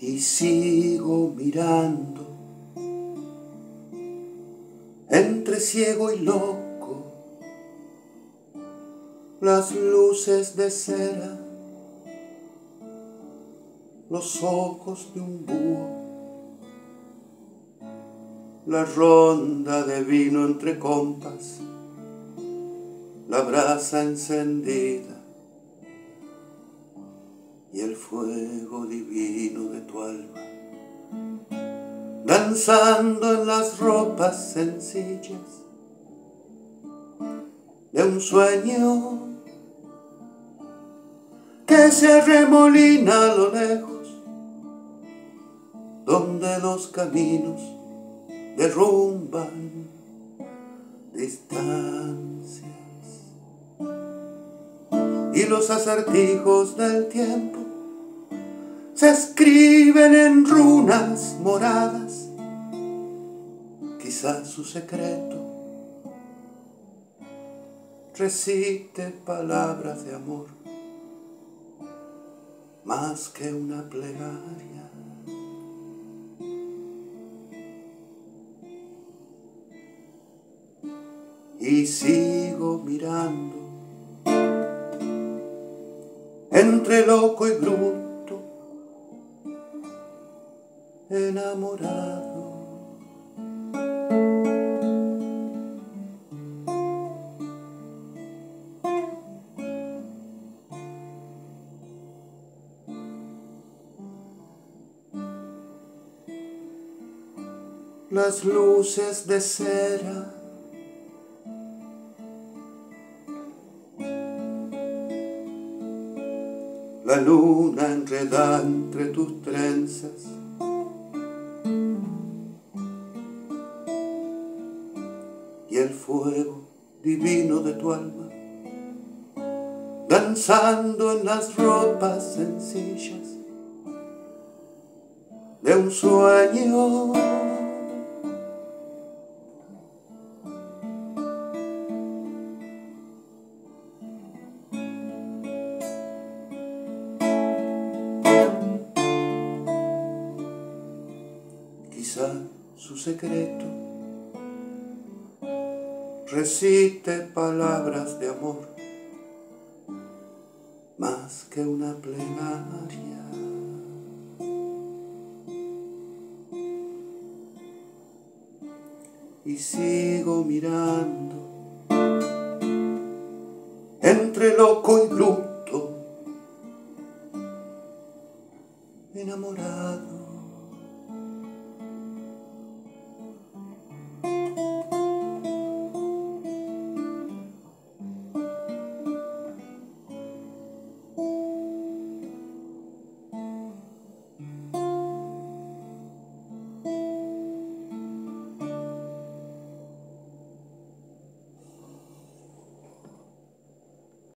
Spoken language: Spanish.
Y sigo mirando. Entre ciego y loco las luces de cera, los ojos de un búho, la ronda de vino entre compas, la brasa encendida y el fuego divino de tu alma, danzando en las ropas sencillas de un sueño que se remolina a lo lejos, donde los caminos derrumban distancias y los acertijos del tiempo se escriben en runas moradas. Quizás su secreto recite palabras de amor más que una plegaria. Y sigo mirando entre loco y bruto enamorado. Las luces de cera la luna enreda entre tus trenzas y el fuego divino de tu alma, danzando en las ropas sencillas de un sueño. Quizá su secreto recite palabras de amor más que una plegaria. Y sigo mirando entre loco y bruto, enamorado.